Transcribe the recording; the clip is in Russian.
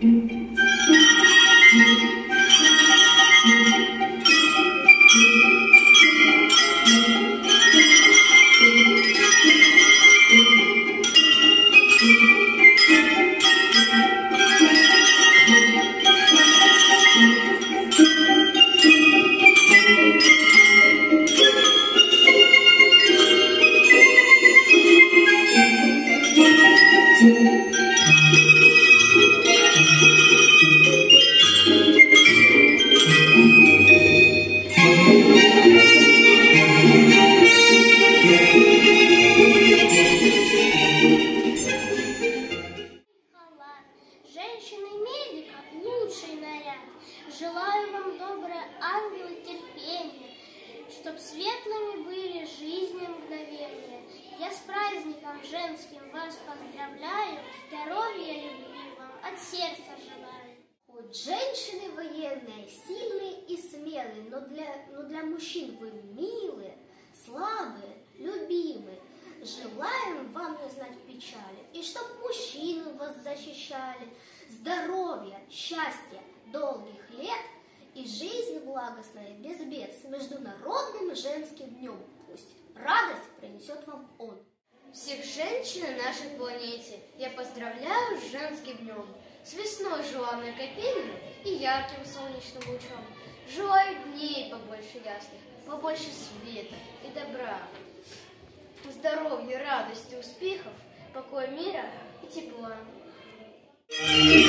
Música Желаю вам, добрые ангелы, терпения, Чтоб светлыми были жизни мгновения. Я с праздником женским вас поздравляю, Здоровья, любви вам от сердца желаю. Вот женщины военные, сильные и смелые, но для, но для мужчин вы милые, слабые, любимые. Желаем вам не знать печали, и чтоб мужчины вас защищали, Здоровья, счастья, долгих лет и жизни благостной без бед с Международным женским днем. Пусть радость принесет вам он. Всех женщин на нашей планете я поздравляю с женским днем, с весной желанной капелью и ярким солнечным лучом. Желаю дней побольше ясных, побольше света и добра, здоровья, радости, успехов, покоя мира и тепла. Thank you.